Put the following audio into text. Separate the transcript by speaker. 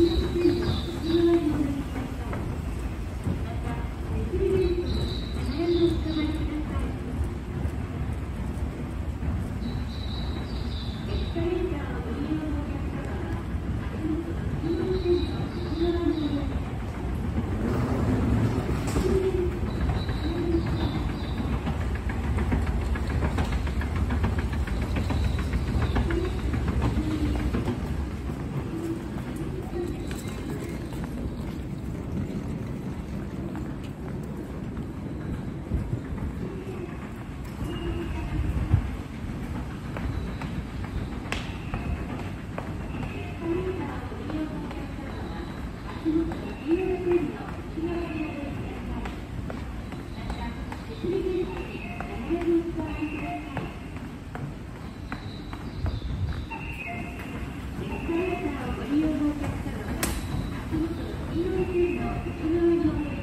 Speaker 1: Thank you. のお客様は、足元の黄色い線の内側に乗っています。